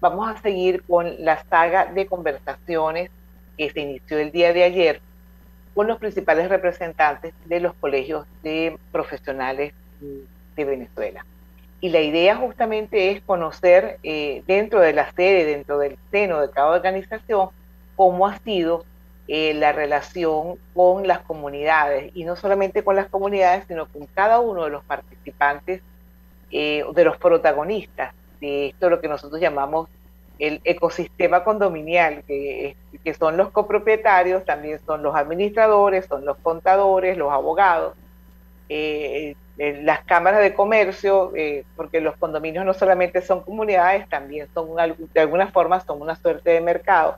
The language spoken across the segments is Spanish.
Vamos a seguir con la saga de conversaciones que se inició el día de ayer con los principales representantes de los colegios de profesionales de Venezuela. Y la idea justamente es conocer eh, dentro de la sede, dentro del seno de cada organización, cómo ha sido eh, la relación con las comunidades, y no solamente con las comunidades, sino con cada uno de los participantes, eh, de los protagonistas de esto, lo que nosotros llamamos el ecosistema condominial, que, que son los copropietarios, también son los administradores, son los contadores, los abogados, eh, las cámaras de comercio, porque los condominios no solamente son comunidades, también son de alguna forma son una suerte de mercado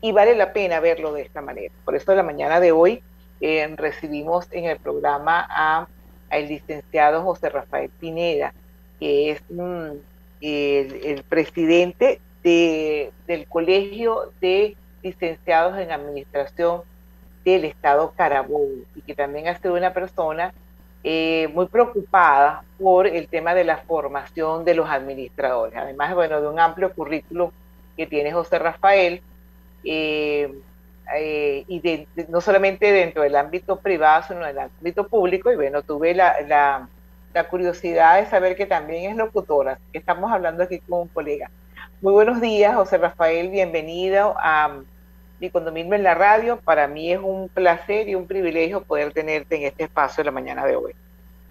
y vale la pena verlo de esta manera. Por eso la mañana de hoy eh, recibimos en el programa a, el licenciado José Rafael Pineda, que es mm, el, presidente del Colegio de Licenciados en Administración del Estado Carabobo y que también ha sido una persona eh, muy preocupada por el tema de la formación de los administradores. Además, bueno, de un amplio currículo que tiene José Rafael, eh, eh, y no solamente dentro del ámbito privado, sino en el ámbito público. Y bueno, tuve la, la, curiosidad de saber que también es locutora, que estamos hablando aquí con un colega. Muy buenos días, José Rafael, bienvenido a mi condominio en la radio. Para mí es un placer y un privilegio poder tenerte en este espacio de la mañana de hoy.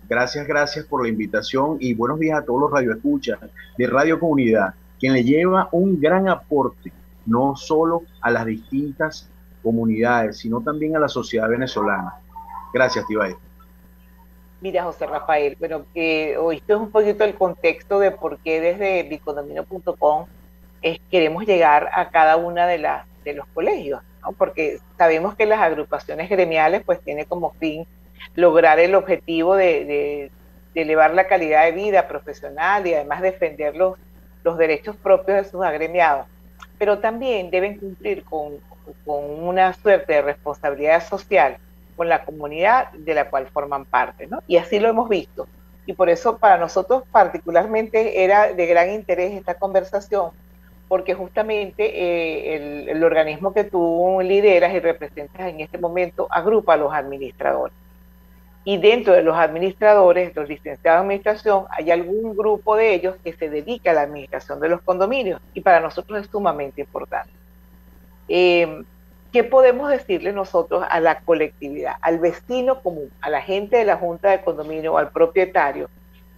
Gracias, gracias por la invitación y buenos días a todos los radioescuchas de Radio Comunidad, quien le lleva un gran aporte no solo a las distintas comunidades, sino también a la sociedad venezolana. Gracias, Tibay. Mira, José Rafael, bueno, que oíste un poquito el contexto de por qué desde bicondomino.com queremos llegar a cada una de, las de los colegios, ¿no? porque sabemos que las agrupaciones gremiales pues tienen como fin lograr el objetivo de, elevar la calidad de vida profesional y además defender los derechos propios de sus agremiados pero también deben cumplir con, una suerte de responsabilidad social con la comunidad de la cual forman parte, ¿no? Y así lo hemos visto. Y por eso para nosotros particularmente era de gran interés esta conversación, porque justamente eh, el, organismo que tú lideras y representas en este momento agrupa a los administradores y dentro de los administradores, los licenciados de administración, hay algún grupo de ellos que se dedica a la administración de los condominios y para nosotros es sumamente importante. Eh, ¿Qué podemos decirle nosotros a la colectividad, al vecino común, a la gente de la junta de condominio o al propietario?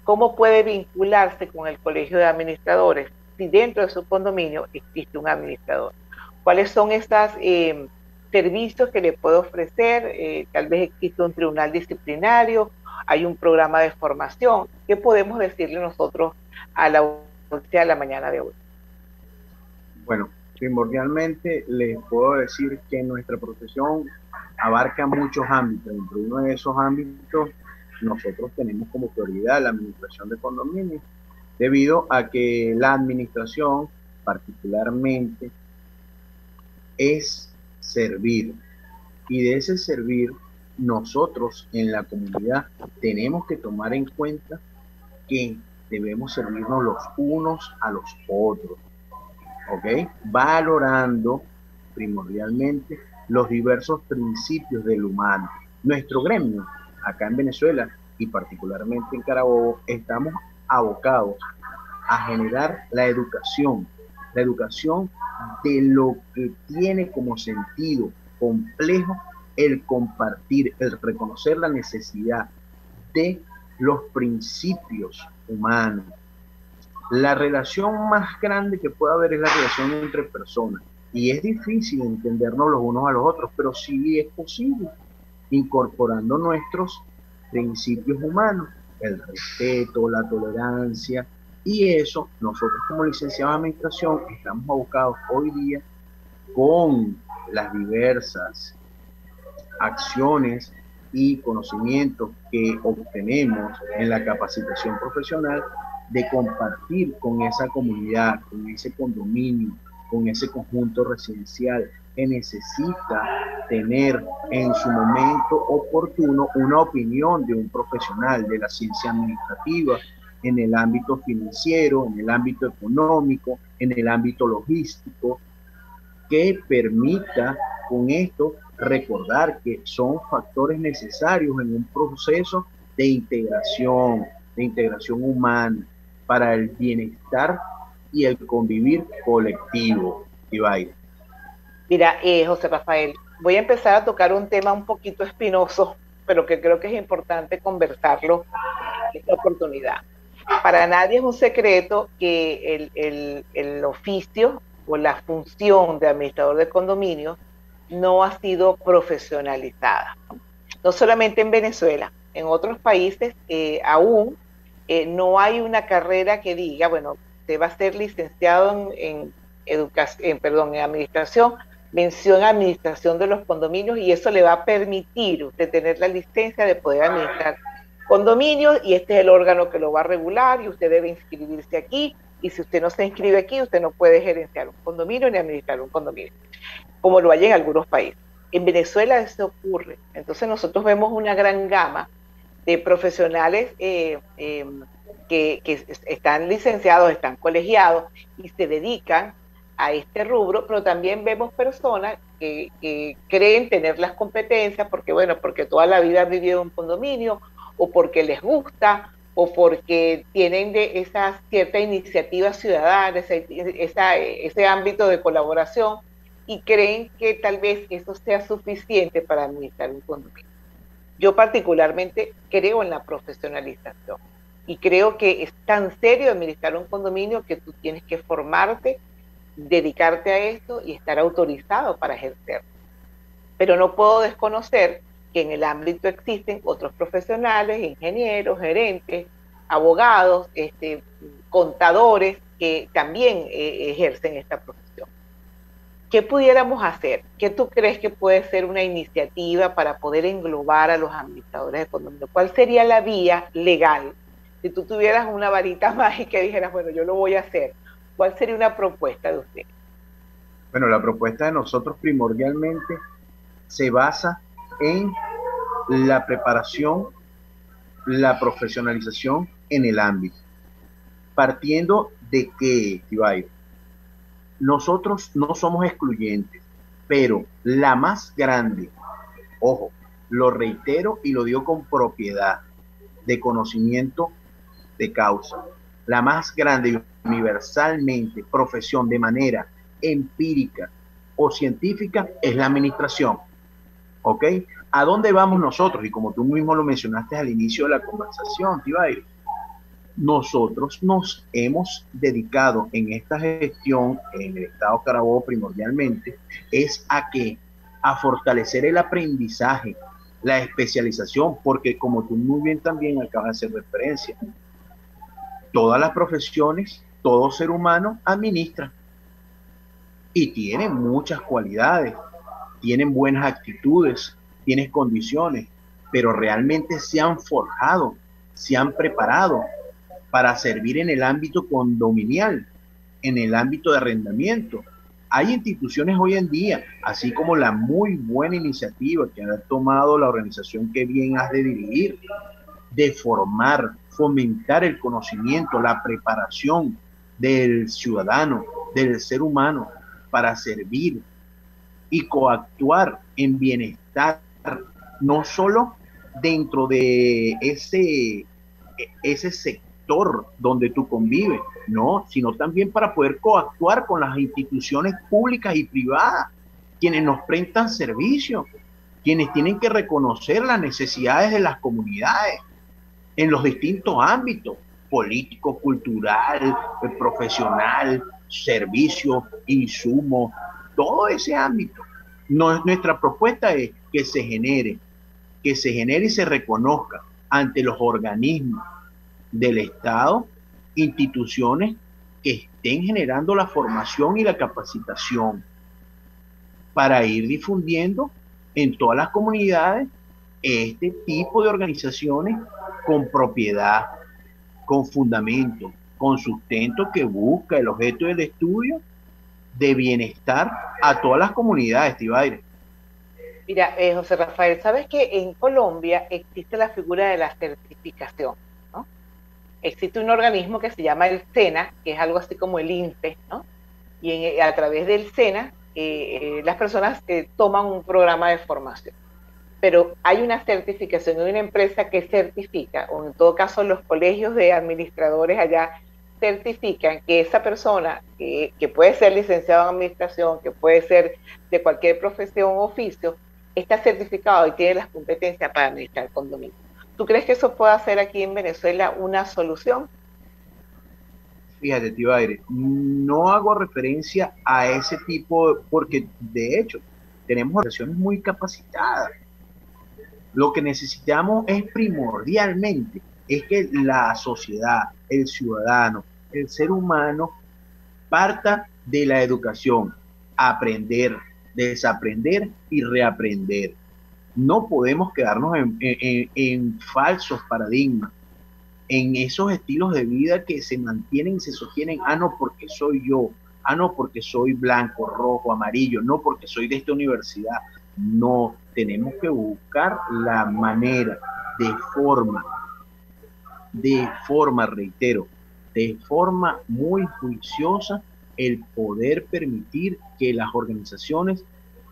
¿Cómo puede vincularse con el colegio de administradores si dentro de su condominio existe un administrador? ¿Cuáles son estas... Eh, servicios que le puedo ofrecer, eh, tal vez existe un tribunal disciplinario, hay un programa de formación. ¿Qué podemos decirle nosotros a la audiencia de la mañana de hoy? Bueno, primordialmente les puedo decir que nuestra profesión abarca muchos ámbitos. Dentro de uno de esos ámbitos, nosotros tenemos como prioridad la administración de condominios, debido a que la administración, particularmente, es servir. Y de ese servir, nosotros en la comunidad tenemos que tomar en cuenta que debemos servirnos los unos a los otros. ¿Ok? Valorando primordialmente los diversos principios del humano. Nuestro gremio, acá en Venezuela y particularmente en Carabobo, estamos abocados a generar la educación, la educación de lo que tiene como sentido complejo el compartir, el reconocer la necesidad de los principios humanos. La relación más grande que puede haber es la relación entre personas. Y es difícil entendernos los unos a los otros, pero sí es posible, incorporando nuestros principios humanos, el respeto, la tolerancia, y eso, nosotros como licenciados de administración estamos abocados hoy día con las diversas acciones y conocimientos que obtenemos en la capacitación profesional de compartir con esa comunidad, con ese condominio, con ese conjunto residencial que necesita tener en su momento oportuno una opinión de un profesional de la ciencia administrativa en el ámbito financiero, en el ámbito económico, en el ámbito logístico, que permita con esto recordar que son factores necesarios en un proceso de integración, de integración humana para el bienestar y el convivir colectivo. Ibai. Mira, eh, José Rafael, voy a empezar a tocar un tema un poquito espinoso, pero que creo que es importante conversarlo en esta oportunidad. Para nadie es un secreto que el, el, el oficio o la función de administrador de condominios no ha sido profesionalizada. No solamente en Venezuela, en otros países eh, aún eh, no hay una carrera que diga, bueno, usted va a ser licenciado en, educación, perdón, en administración, mención administración de los condominios y eso le va a permitir usted tener la licencia de poder administrar condominios y este es el órgano que lo va a regular y usted debe inscribirse aquí y si usted no se inscribe aquí, usted no puede gerenciar un condominio ni administrar un condominio, como lo hay en algunos países. En Venezuela eso ocurre. Entonces nosotros vemos una gran gama de profesionales eh, em, que, están licenciados, están colegiados y se dedican a este rubro, pero también vemos personas que, que, creen tener las competencias porque, bueno, porque toda la vida han vivido en un condominio o porque les gusta o porque tienen de esa cierta iniciativa ciudadana, ese, ese ámbito de colaboración y creen que tal vez eso sea suficiente para administrar un condominio. Yo particularmente creo en la profesionalización y creo que es tan serio administrar un condominio que tú tienes que formarte, dedicarte a esto y estar autorizado para ejercerlo. Pero no puedo desconocer que en el ámbito existen otros profesionales, ingenieros, gerentes, abogados, este, contadores que también eh, ejercen esta profesión. ¿Qué pudiéramos hacer? ¿Qué tú crees que puede ser una iniciativa para poder englobar a los administradores de condominio? ¿Cuál sería la vía legal? Si tú tuvieras una varita mágica y dijeras, bueno, yo lo voy a hacer, ¿cuál sería una propuesta de usted? Bueno, la propuesta de nosotros primordialmente se basa en la preparación, la profesionalización en el ámbito. Partiendo de que, Tibayo, nosotros no somos excluyentes, pero la más grande, ojo, lo reitero y lo digo con propiedad de conocimiento de causa, la más grande universalmente profesión de manera empírica o científica es la administración. ¿Ok? ¿A dónde vamos nosotros? Y como tú mismo lo mencionaste al inicio de la conversación, Tibair, nosotros nos hemos dedicado en esta gestión, en el Estado Carabobo primordialmente, es a que a fortalecer el aprendizaje, la especialización, porque como tú muy bien también acabas de hacer referencia, todas las profesiones, todo ser humano administra y tiene muchas cualidades, tienen buenas actitudes, tienen condiciones, pero realmente se han forjado, se han preparado para servir en el ámbito condominial, en el ámbito de arrendamiento. Hay instituciones hoy en día, así como la muy buena iniciativa que ha tomado la organización que bien has de dirigir, de formar, fomentar el conocimiento, la preparación del ciudadano, del ser humano, para servir y coactuar en bienestar, no solo dentro de ese, ese sector donde tú convives, no, sino también para poder coactuar con las instituciones públicas y privadas, quienes nos prestan servicios, quienes tienen que reconocer las necesidades de las comunidades en los distintos ámbitos, político, cultural, profesional, servicio, insumo, todo ese ámbito. nuestra propuesta es que se genere, que se genere y se reconozca ante los organismos del Estado, instituciones que estén generando la formación y la capacitación para ir difundiendo en todas las comunidades este tipo de organizaciones con propiedad, con fundamento, con sustento que busca el objeto del estudio de bienestar a todas las comunidades, Tibaire. Mira, eh, José Rafael, sabes que en Colombia existe la figura de la certificación, ¿no? Existe un organismo que se llama el SENA, que es algo así como el INPE, ¿no? Y a través del SENA, eh, las personas toman un programa de formación. Pero hay una certificación de una empresa que certifica, o en todo caso los colegios de administradores allá certifican que esa persona, que, puede ser licenciado en administración, que puede ser de cualquier profesión o oficio, está certificado y tiene las competencias para administrar condominio. ¿Tú crees que eso puede ser aquí en Venezuela una solución? Fíjate, Tibaire, no hago referencia a ese tipo, porque de hecho tenemos organizaciones muy capacitadas. Lo que necesitamos es primordialmente es que la sociedad, el ciudadano, el ser humano parta de la educación, aprender, desaprender y reaprender. No podemos quedarnos en, falsos paradigmas, en esos estilos de vida que se mantienen y se sostienen, ah, no, porque soy yo, ah, no, porque soy blanco, rojo, amarillo, no, porque soy de esta universidad. No, tenemos que buscar la manera, de forma, de forma, reitero, de forma muy juiciosa el poder permitir que las organizaciones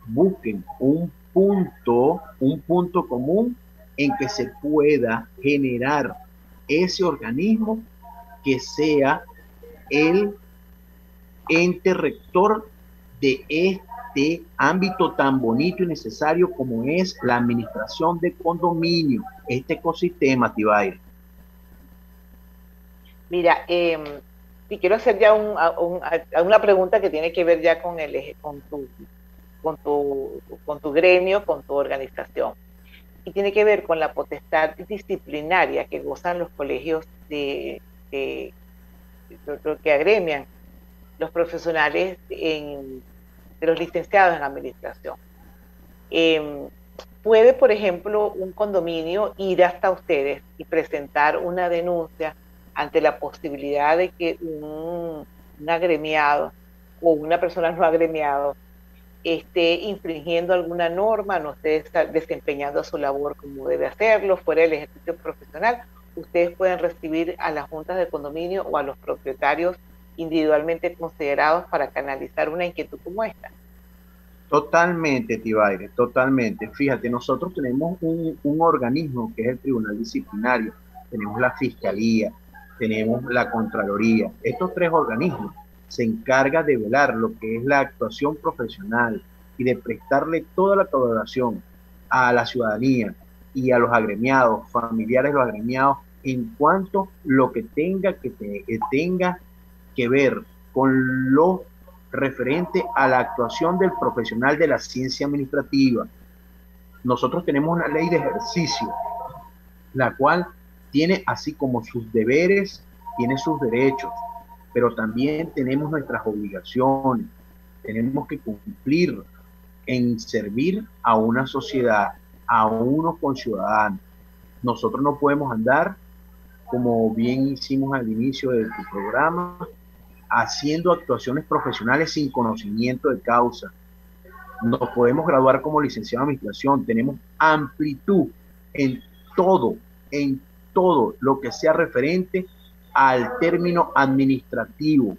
busquen un punto, un punto común en que se pueda generar ese organismo que sea el ente rector de este ámbito tan bonito y necesario como es la administración de condominio, este ecosistema, Tibair. Mira, eh, y quiero hacer ya una pregunta que tiene que ver ya con, el, con, tu, con, tu, con tu gremio, con tu organización. Y tiene que ver con la potestad disciplinaria que gozan los colegios de, que agremian los profesionales de los licenciados en administración. Em, puede, por ejemplo, un condominio ir hasta ustedes y presentar una denuncia ante la posibilidad de que un, agremiado o una persona no agremiado esté infringiendo alguna norma, no esté desempeñando su labor como debe hacerlo, fuera del ejercicio profesional, ustedes pueden recibir a las juntas de condominio o a los propietarios individualmente considerados para canalizar una inquietud como esta. Totalmente, Tibaire, totalmente. Fíjate, nosotros tenemos un, un organismo que es el Tribunal Disciplinario, tenemos la Fiscalía, tenemos la Contraloría. Estos tres organismos se encargan de velar lo que es la actuación profesional y de prestarle toda la colaboración a la ciudadanía y a los agremiados, familiares de los agremiados, en cuanto lo que tenga que, tenga que ver con lo referente a la actuación del profesional de la ciencia administrativa. Nosotros tenemos una ley de ejercicio, la cual tiene así como sus deberes, tiene sus derechos, pero también tenemos nuestras obligaciones. Tenemos que cumplir en servir a una sociedad, a unos conciudadanos. Nosotros no podemos andar, como bien hicimos al inicio de tu programa, haciendo actuaciones profesionales sin conocimiento de causa. Nos podemos graduar como licenciado en administración, tenemos amplitud en todo, en todo lo que sea referente al término administrativo,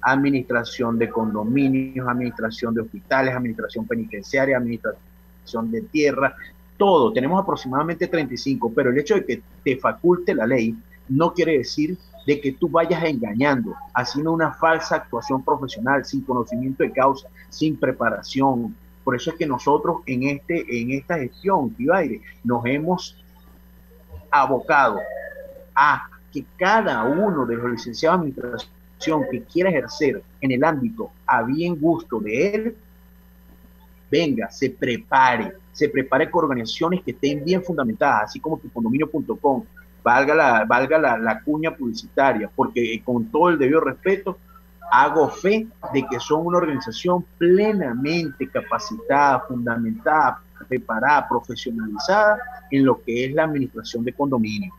administración de condominios, administración de hospitales, administración penitenciaria, administración de tierra, todo. Tenemos aproximadamente 35, pero el hecho de que te faculte la ley no quiere decir de que tú vayas engañando, haciendo una falsa actuación profesional, sin conocimiento de causa, sin preparación. Por eso es que nosotros en, este, en esta gestión, Tibaire, nos hemos abocado a que cada uno de los licenciados de administración que quiera ejercer en el ámbito a bien gusto de él, venga, se prepare, se prepare con organizaciones que estén bien fundamentadas, así como tucondominio.com, valga la, valga la, la cuña publicitaria, porque con todo el debido respeto, hago fe de que son una organización plenamente capacitada, fundamentada, preparada, profesionalizada en lo que es la administración de condominio.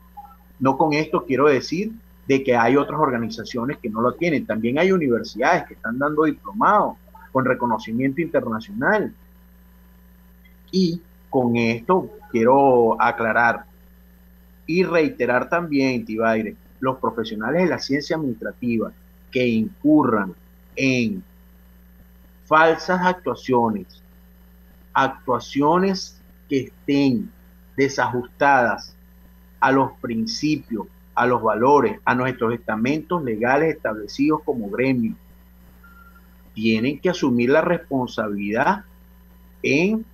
No con esto quiero decir de que hay otras organizaciones que no lo tienen. También hay universidades que están dando diplomados con reconocimiento internacional, Y con esto quiero aclarar y reiterar también, Tibaire, los profesionales de la ciencia administrativa que incurran en falsas actuaciones, actuaciones que estén desajustadas a los principios, a los valores, a nuestros estamentos legales establecidos como gremio, tienen que asumir la responsabilidad en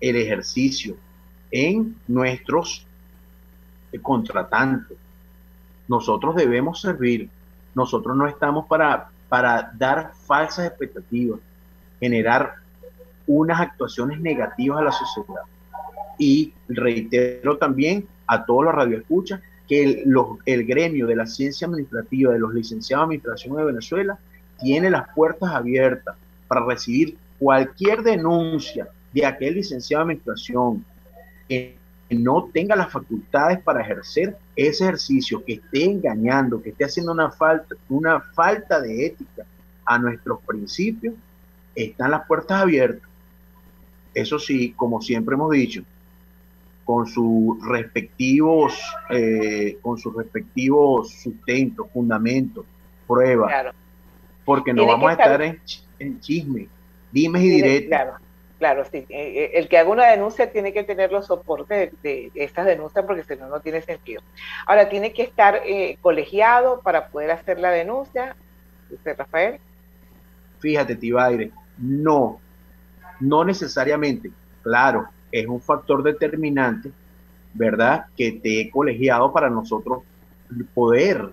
el ejercicio, en nuestros contratantes. Nosotros debemos servir, nosotros no estamos para, para dar falsas expectativas, generar unas actuaciones negativas a la sociedad. Y reitero también a todos los radioescuchas que el, el gremio de la ciencia administrativa de los licenciados en administración de Venezuela tiene las puertas abiertas para recibir cualquier denuncia de aquel licenciado de administración que no tenga las facultades para ejercer ese ejercicio, que esté engañando, que esté haciendo una falta, una falta de ética a nuestros principios, están las puertas abiertas. Eso sí, como siempre hemos dicho, con sus respectivos, eh, con sus respectivos sustentos, fundamentos, pruebas, porque no vamos a estar en, chisme, dimes y directos. Claro, claro, sí. Eh, eh, el que haga una denuncia tiene que tener los soportes de, estas denuncias porque si no, no tiene sentido. Ahora, tiene que estar colegiado para poder hacer la denuncia. ¿Usted, Rafael? Fíjate, Tibaire, no, no necesariamente. Claro, es un factor determinante, ¿verdad? Que te he colegiado para nosotros poder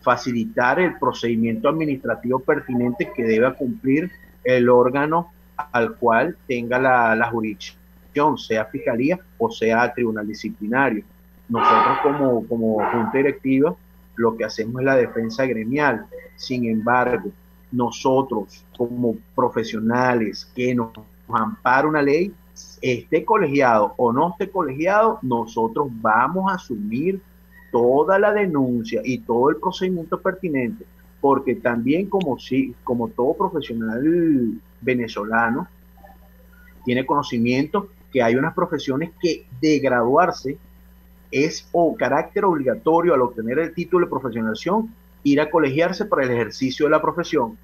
facilitar el procedimiento administrativo pertinente que deba cumplir el órgano al cual tenga la, jurisdicción, sea fiscalía o sea tribunal disciplinario. Nosotros como, como junta directiva lo que hacemos es la defensa gremial. Sin embargo, nosotros como profesionales que nos ampara una ley, esté colegiado o no esté colegiado, nosotros vamos a asumir toda la denuncia y todo el procedimiento pertinente, porque también como si, como todo profesional venezolano, tiene conocimiento que hay unas profesiones que de graduarse es o carácter obligatorio al obtener el título de profesionalización ir a colegiarse para el ejercicio de la profesión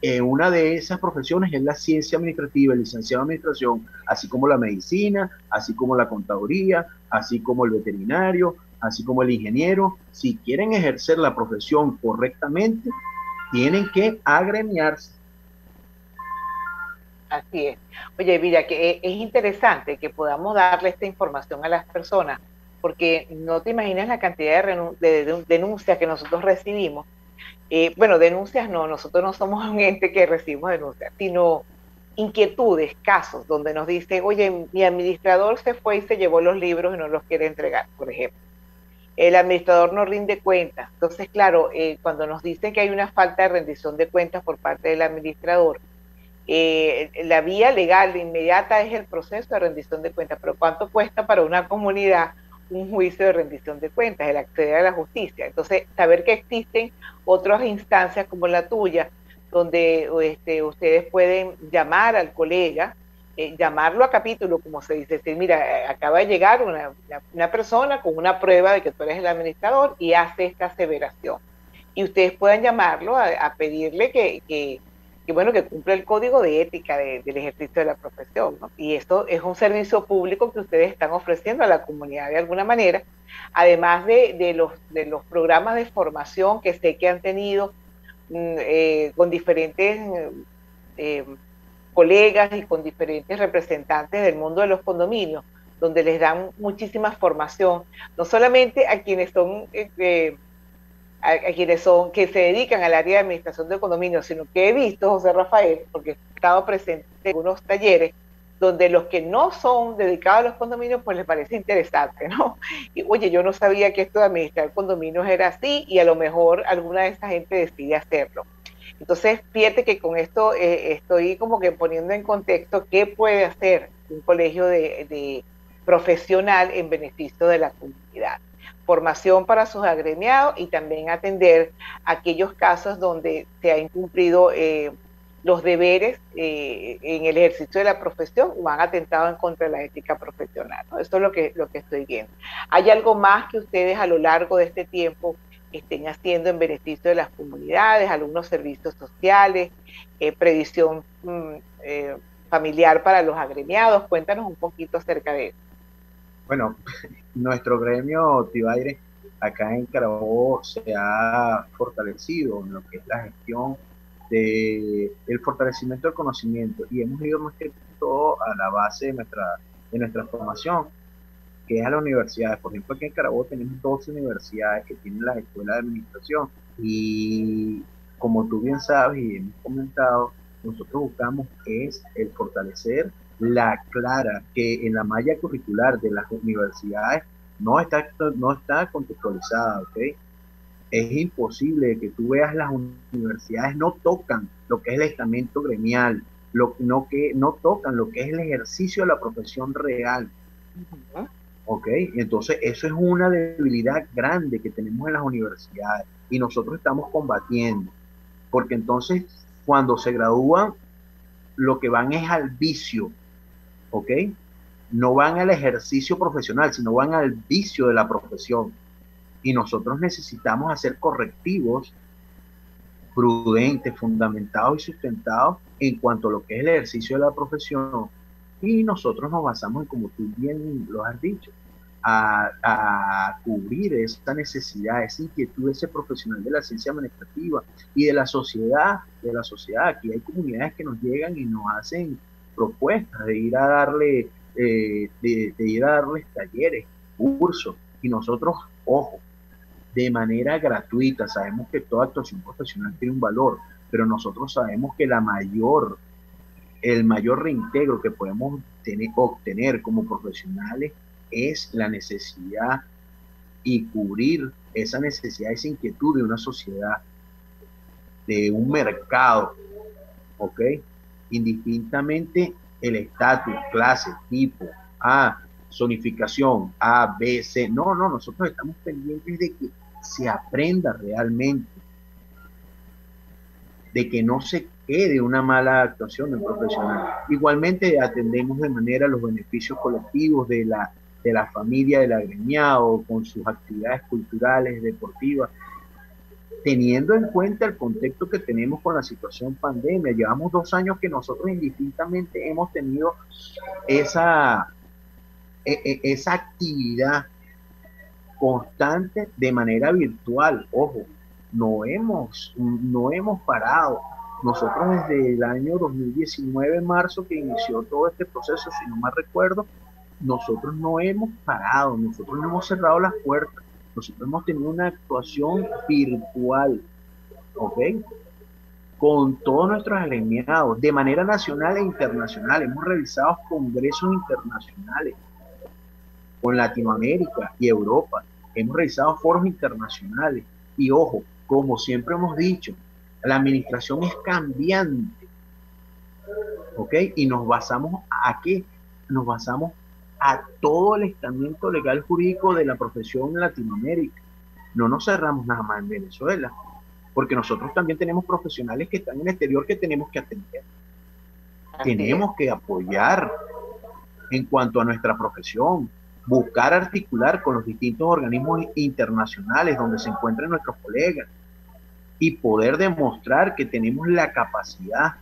eh, una de esas profesiones es la ciencia administrativa, el licenciado en administración, así como la medicina, así como la contaduría, así como el veterinario, así como el ingeniero. Si quieren ejercer la profesión correctamente, tienen que agremiarse. Así es. Oye, mira, que es interesante que podamos darle esta información a las personas, porque no te imaginas la cantidad de denuncias que nosotros recibimos eh, bueno, denuncias no, nosotros no somos un ente que recibimos denuncias, sino inquietudes, casos donde nos dice, oye, mi administrador se fue y se llevó los libros y no los quiere entregar, por ejemplo. El administrador no rinde cuentas. Entonces, claro, eh, cuando nos dicen que hay una falta de rendición de cuentas por parte del administrador, eh, la vía legal inmediata es el proceso de rendición de cuentas, pero ¿cuánto cuesta para una comunidad un juicio de rendición de cuentas, el acceder a la justicia. Entonces, saber que existen otras instancias como la tuya, donde este, ustedes pueden llamar al colega, eh, llamarlo a capítulo, como se dice, decir, mira, acaba de llegar una, una, persona con una prueba de que tú eres el administrador y hace esta aseveración. Y ustedes puedan llamarlo a, pedirle que, que que bueno, que cumple el código de ética del ejercicio de la profesión, ¿no? Y esto es un servicio público que ustedes están ofreciendo a la comunidad de alguna manera, además de, los, de los programas de formación que sé que han tenido mm, eh, con diferentes eh, colegas y con diferentes representantes del mundo de los condominios, donde les dan muchísima formación, no solamente a quienes son... Eh, a, quienes son, que se dedican al área de administración de condominios, sino que he visto, José Rafael, porque he estado presente en unos talleres donde los que no son dedicados a los condominios, pues les parece interesante, ¿no? Y oye, yo no sabía que esto de administrar condominios era así y a lo mejor alguna de esa gente decide hacerlo. Entonces, fíjate que con esto eh, estoy como que poniendo en contexto qué puede hacer un colegio de profesional en beneficio de la comunidad formación para sus agremiados y también atender aquellos casos donde se ha incumplido eh, los deberes eh, en el ejercicio de la profesión o han atentado en contra de la ética profesional. Eso es lo que, lo que estoy viendo. ¿Hay algo más que ustedes a lo largo de este tiempo estén haciendo en beneficio de las comunidades, algunos servicios sociales, eh, previsión mm, eh, familiar para los agremiados? Cuéntanos un poquito acerca de eso. Bueno, nuestro gremio Tibaire acá en Carabobo se ha fortalecido en lo que es la gestión de el fortalecimiento del conocimiento y hemos ido más que todo a la base de nuestra, de nuestra formación, que es a las universidades. Por ejemplo, aquí en Carabobo tenemos dos universidades que tienen las escuelas de administración y como tú bien sabes y hemos comentado, nosotros buscamos es el fortalecer la clara que en la malla curricular de las universidades no está, no está contextualizada, ¿ok? Es imposible que tú veas las universidades no tocan lo que es el estamento gremial, lo, no, que, no tocan lo que es el ejercicio de la profesión real. ¿Ok? Entonces, eso es una debilidad grande que tenemos en las universidades y nosotros estamos combatiendo. Porque entonces, cuando se gradúan, lo que van es al vicio, ¿ok? No van al ejercicio profesional, sino van al vicio de la profesión. Y nosotros necesitamos hacer correctivos prudentes, fundamentados y sustentados en cuanto a lo que es el ejercicio de la profesión. Y nosotros nos basamos como tú bien lo has dicho, a, a, cubrir esa necesidad, esa inquietud, ese profesional de la ciencia administrativa y de la sociedad, de la sociedad. Aquí hay comunidades que nos llegan y nos hacen propuestas de ir a darle, eh, de, ir a darles talleres, cursos, y nosotros, ojo, de manera gratuita, sabemos que toda actuación profesional tiene un valor, pero nosotros sabemos que la mayor, el mayor reintegro que podemos tener, obtener como profesionales es la necesidad y cubrir esa necesidad, esa inquietud de una sociedad, de un mercado, ¿ok? Indistintamente el estatus, clase, tipo, A, zonificación, A, B, C. No, no, nosotros estamos pendientes de que se aprenda realmente, de que no se quede una mala actuación del profesional. Igualmente atendemos de manera los beneficios colectivos de la, de la familia del agremiado, con sus actividades culturales, deportivas, teniendo en cuenta el contexto que tenemos con la situación pandemia. Llevamos dos años que nosotros indistintamente hemos tenido esa, e, e, esa actividad constante de manera virtual. Ojo, no hemos, no hemos parado. Nosotros desde el año 2019, marzo, que inició todo este proceso, si no mal recuerdo, nosotros no hemos parado, nosotros no hemos cerrado las puertas nosotros hemos tenido una actuación virtual, ¿ok? Con todos nuestros alineados, de manera nacional e internacional. Hemos realizado congresos internacionales con Latinoamérica y Europa. Hemos realizado foros internacionales. Y ojo, como siempre hemos dicho, la administración es cambiante. ¿Ok? Y nos basamos a qué? Nos basamos a todo el estamento legal jurídico de la profesión en Latinoamérica. No nos cerramos nada más en Venezuela, porque nosotros también tenemos profesionales que están en el exterior que tenemos que atender. tenemos que apoyar en cuanto a nuestra profesión, buscar articular con los distintos organismos internacionales donde se encuentran nuestros colegas y poder demostrar que tenemos la capacidad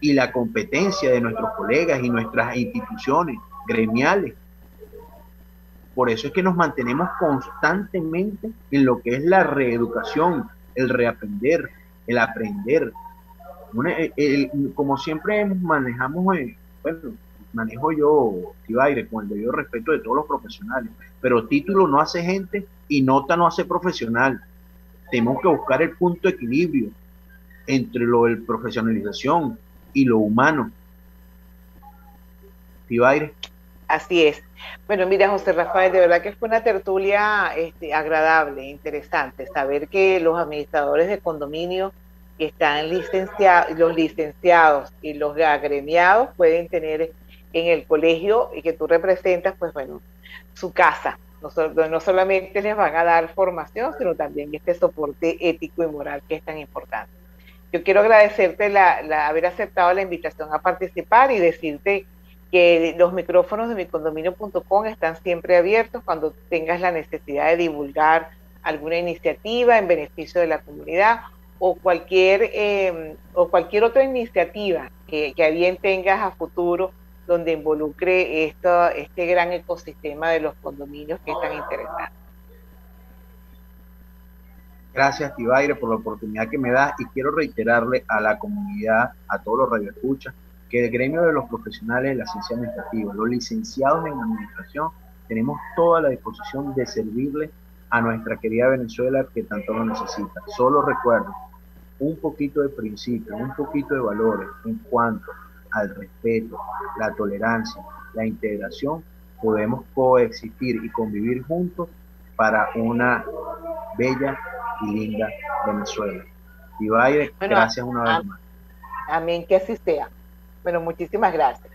y la competencia de nuestros colegas y nuestras instituciones gremiales. Por eso es que nos mantenemos constantemente en lo que es la reeducación, el reaprender, el aprender. como siempre manejamos, eh, bueno, manejo yo Tibaire con el debido respeto de todos los profesionales, pero título no hace gente y nota no hace profesional. Tenemos que buscar el punto de equilibrio entre lo de profesionalización y lo humano. Tibaire. Así es. Bueno, mira, José Rafael, de verdad que fue una tertulia este, agradable, interesante, saber que los administradores de condominio están licenciados, los licenciados y los agremiados pueden tener en el colegio y que tú representas, pues bueno, su casa. No, no solamente les van a dar formación, sino también este soporte ético y moral que es tan importante. yo quiero agradecerte la, haber aceptado la invitación a participar y decirte que los micrófonos de micondominio.com están siempre abiertos cuando tengas la necesidad de divulgar alguna iniciativa en beneficio de la comunidad o cualquier, em, o cualquier otra iniciativa que, que bien tengas a futuro donde involucre esto, este gran ecosistema de los condominios que es tan interesante. Gracias, Tibaire, por la oportunidad que me da y quiero reiterarle a la comunidad, a todos los radioescuchas, que el gremio de los profesionales de la ciencia administrativa, los licenciados en administración, tenemos toda la disposición de servirle a nuestra querida Venezuela que tanto lo necesita. Solo recuerdo un poquito de principios, un poquito de valores en cuanto al respeto, la tolerancia, la integración, podemos coexistir y convivir juntos para una bella y linda Venezuela. Y vaya, gracias una vez más. Amén, que así sea. Bueno, muchísimas gracias.